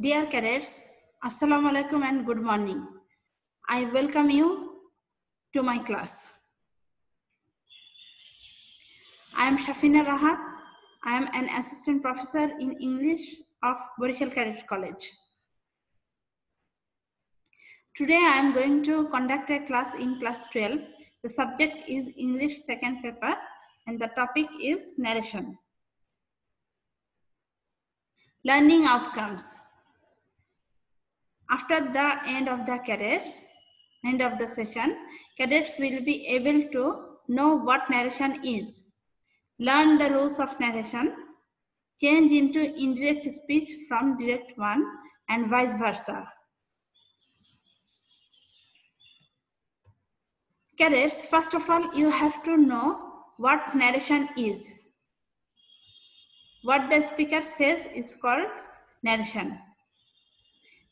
Dear cadets, Assalamu alaikum and good morning. I welcome you to my class. I am Shafina Rahat. I am an assistant professor in English of Borikhel Cadet College. Today I am going to conduct a class in class 12. The subject is English second paper and the topic is narration. Learning outcomes. After the end of the cadets, end of the session, cadets will be able to know what narration is, learn the rules of narration, change into indirect speech from direct one, and vice versa. Cadets, first of all, you have to know what narration is. What the speaker says is called narration.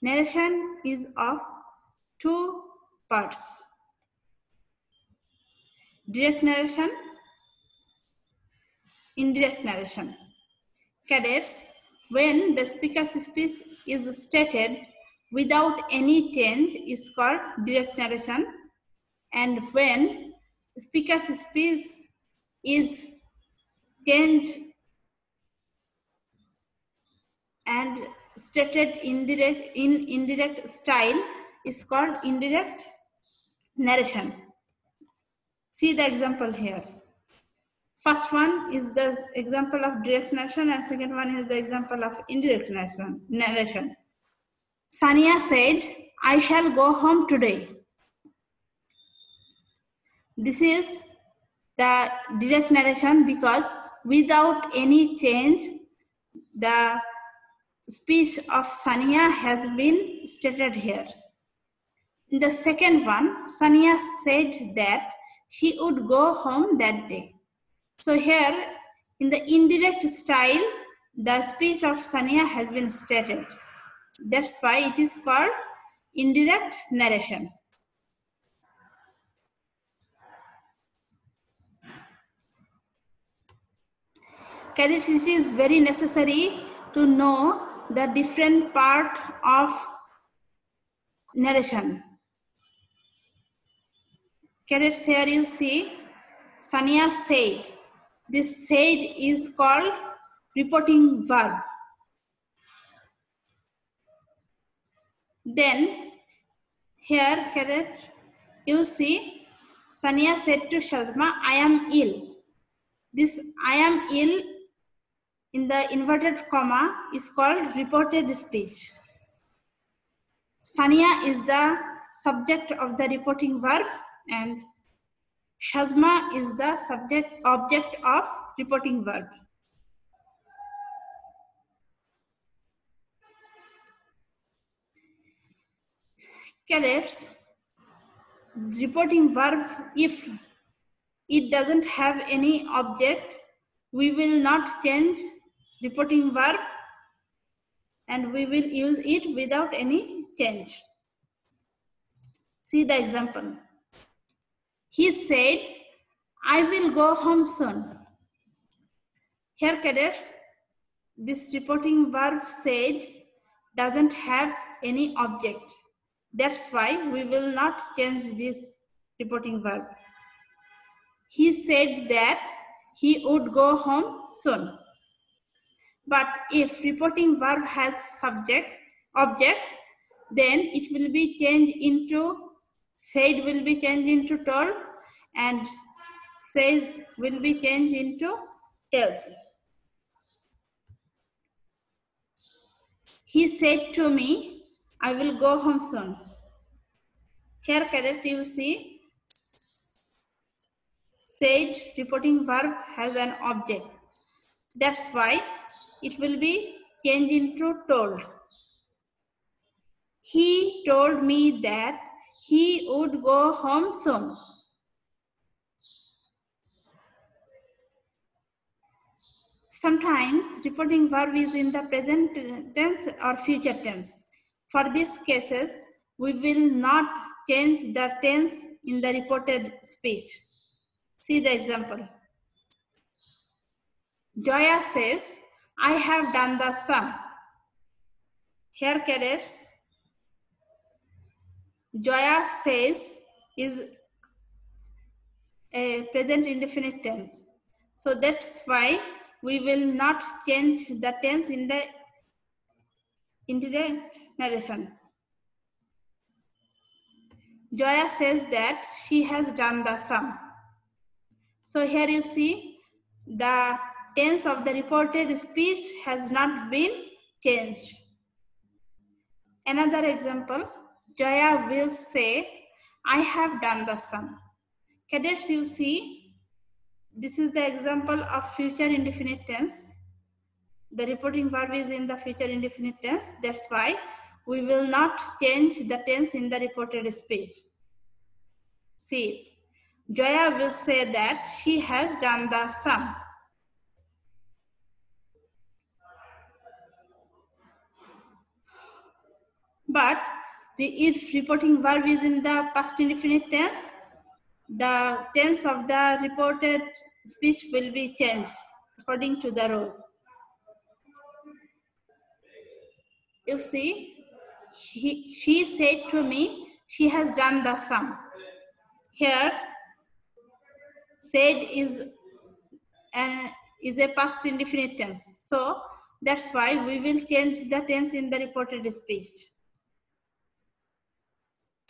Narration is of two parts. Direct narration, indirect narration. Cadets, when the speaker's speech is stated without any change is called direct narration and when speaker's speech is changed and stated indirect in indirect style is called indirect narration. See the example here. First one is the example of direct narration and second one is the example of indirect narration. Sania said, I shall go home today. This is the direct narration because without any change, the speech of Sania has been stated here. In the second one, Sania said that she would go home that day. So here, in the indirect style, the speech of Sania has been stated. That's why it is called indirect narration. Cadets, it is very necessary to know the different part of narration. Cadets, here you see, Sania said. This said is called reporting verb. Then, here, cadet, you see, Sania said to Shazma, I am ill. This I am ill in the inverted comma is called reported speech. Sania is the subject of the reporting verb and Shazma is the subject object of reporting verb. Cadets, reporting verb, if it doesn't have any object, we will not change reporting verb and we will use it without any change. See the example. He said, I will go home soon. Here cadets, this reporting verb said doesn't have any object. That's why we will not change this reporting verb. He said that he would go home soon. But if reporting verb has subject, object, then it will be changed into, said will be changed into told and says will be changed into tells. He said to me, I will go home soon. Here correct you see, said reporting verb has an object. That's why it will be changed into told. He told me that he would go home soon. Sometimes reporting verb is in the present tense or future tense. For these cases, we will not change the tense in the reported speech. See the example. Joya says, I have done the sum. Here cadets, Joya says is a present indefinite tense. So that's why we will not change the tense in the indirect narration. Joya says that she has done the sum. So here you see the tense of the reported speech has not been changed. Another example, Joya will say, I have done the sum. Cadets, you see, this is the example of future indefinite tense. The reporting verb is in the future indefinite tense. That's why we will not change the tense in the reported speech. See it. Joya will say that she has done the sum. But if reporting verb is in the past indefinite tense, the tense of the reported speech will be changed according to the rule. You see, she, she said to me, she has done the sum. Here, said is an is a past indefinite tense. So that's why we will change the tense in the reported speech.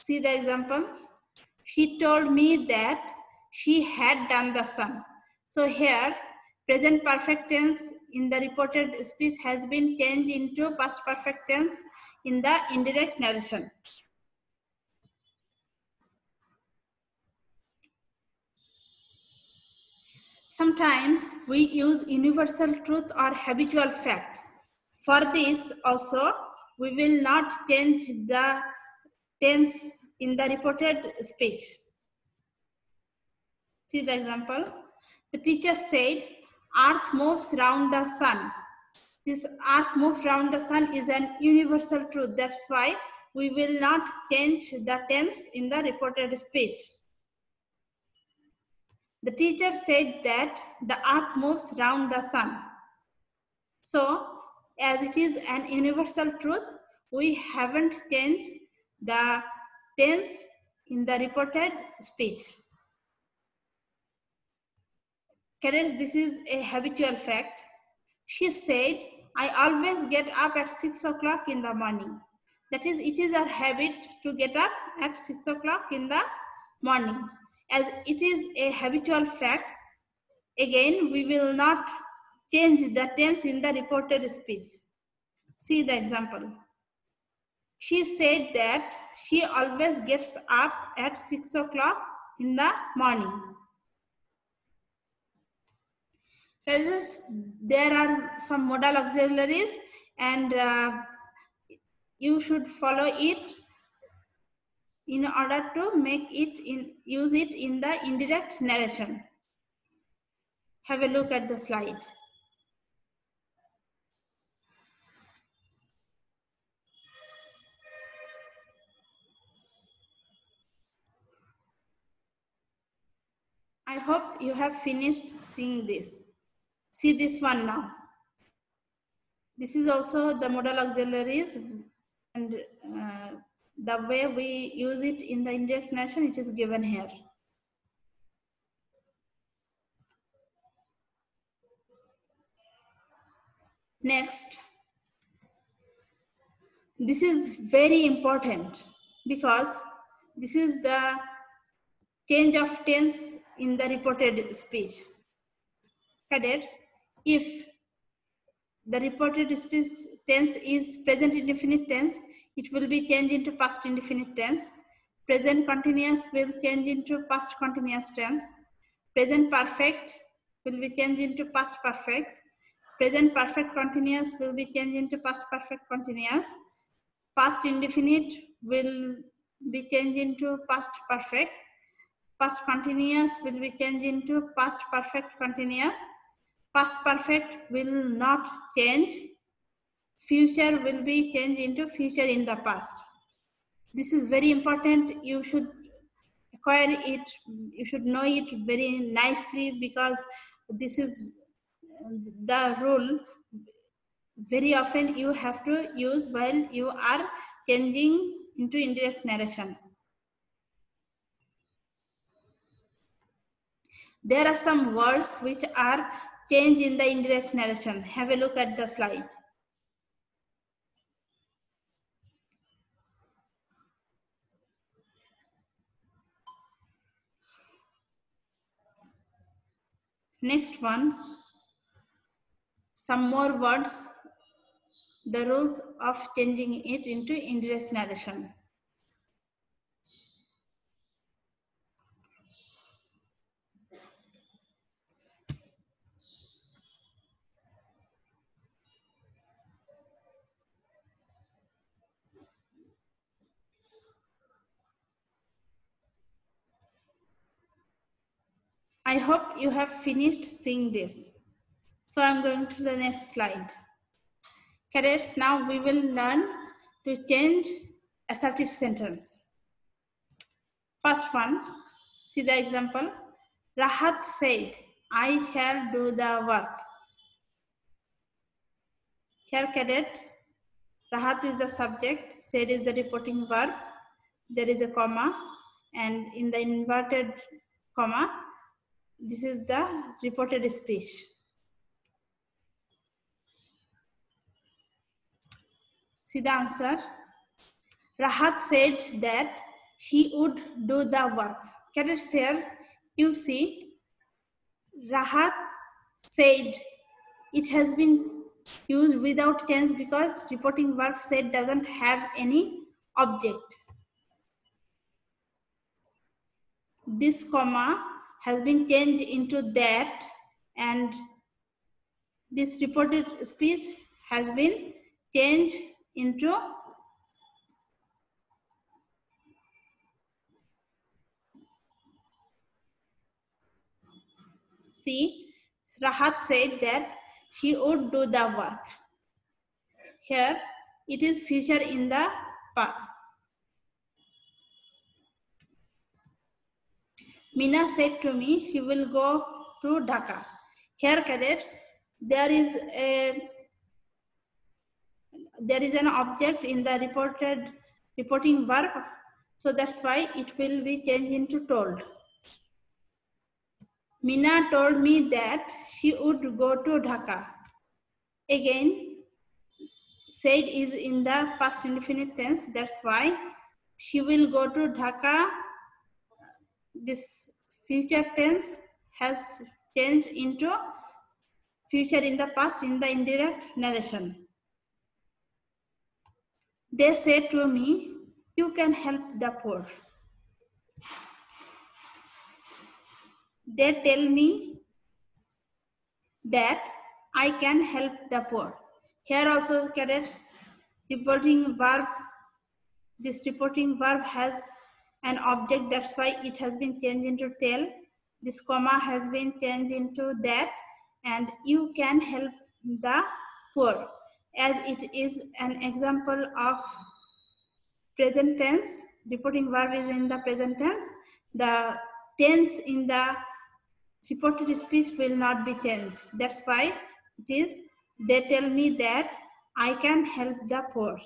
See the example? She told me that she had done the sum. So here, present perfect tense in the reported speech has been changed into past perfect tense in the indirect narration. Sometimes we use universal truth or habitual fact. For this also, we will not change the tense in the reported speech. See the example. The teacher said, earth moves round the sun. This earth moves round the sun is an universal truth. That's why we will not change the tense in the reported speech. The teacher said that the earth moves round the sun. So, as it is an universal truth, we haven't changed the tense in the reported speech. Cadets, this is a habitual fact. She said, I always get up at 6 o'clock in the morning. That is, it is our habit to get up at 6 o'clock in the morning. As it is a habitual fact, again, we will not change the tense in the reported speech. See the example. She said that she always gets up at 6 o'clock in the morning. There are some modal auxiliaries and uh, you should follow it in order to make it in use it in the indirect narration. Have a look at the slide. I hope you have finished seeing this. See this one now. This is also the modal auxiliaries and uh, the way we use it in the indirect it is given here. Next, this is very important because this is the change of tense in the reported speech. Cadets, if the reported speech tense is present indefinite tense, it will be changed into past indefinite tense. Present continuous will change into past continuous tense. Present perfect will be changed into past perfect. Present perfect continuous will be changed into past perfect continuous. Past indefinite will be changed into past perfect past continuous will be changed into past perfect continuous. Past perfect will not change. Future will be changed into future in the past. This is very important. You should acquire it. You should know it very nicely because this is the rule very often you have to use while you are changing into indirect narration. There are some words which are changed in the indirect narration. Have a look at the slide. Next one, some more words, the rules of changing it into indirect narration. I hope you have finished seeing this. So I'm going to the next slide. Cadets, now we will learn to change assertive sentence. First one, see the example. Rahat said, I shall do the work. Here cadet, Rahat is the subject, said is the reporting verb. There is a comma and in the inverted comma, this is the reported speech. See the answer. Rahat said that she would do the work. Cadets here, you see, Rahat said it has been used without tense because reporting verb said doesn't have any object. This comma has been changed into that and this reported speech has been changed into see Rahat said that she would do the work. Here it is future in the past Mina said to me she will go to Dhaka. Here cadets, there is a there is an object in the reported reporting verb. So that's why it will be changed into told. Mina told me that she would go to Dhaka. Again, said is in the past indefinite tense. That's why she will go to Dhaka this future tense has changed into future in the past in the indirect narration. They say to me, you can help the poor. They tell me that I can help the poor. Here also cadets reporting verb, this reporting verb has an object. That's why it has been changed into tell this comma has been changed into that. And you can help the poor. As it is an example of present tense reporting verb is in the present tense the tense in the reported speech will not be changed. That's why it is they tell me that i can help the poor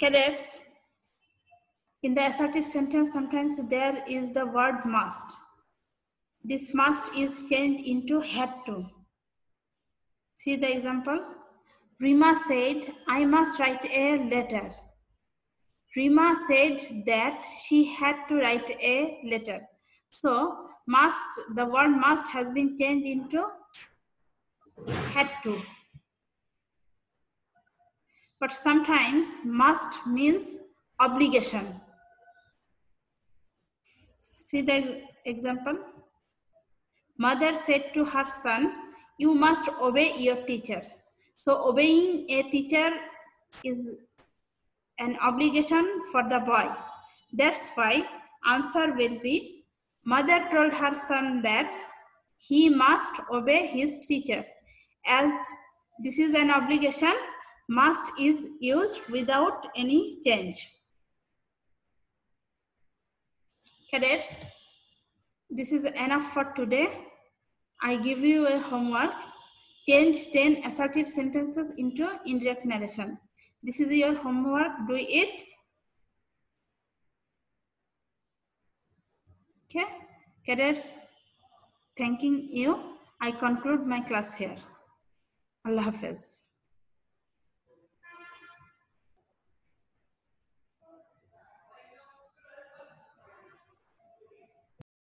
Cadets, in the assertive sentence, sometimes there is the word must. This must is changed into had to. See the example? Rima said, I must write a letter. Rima said that she had to write a letter. So, must, the word must has been changed into had to but sometimes must means obligation. See the example. Mother said to her son, you must obey your teacher. So obeying a teacher is an obligation for the boy. That's why answer will be, mother told her son that he must obey his teacher. As this is an obligation, must is used without any change. Cadets, this is enough for today. I give you a homework. Change 10 assertive sentences into indirect narration. This is your homework. Do it. Okay. Cadets, thanking you. I conclude my class here. Allah Hafiz.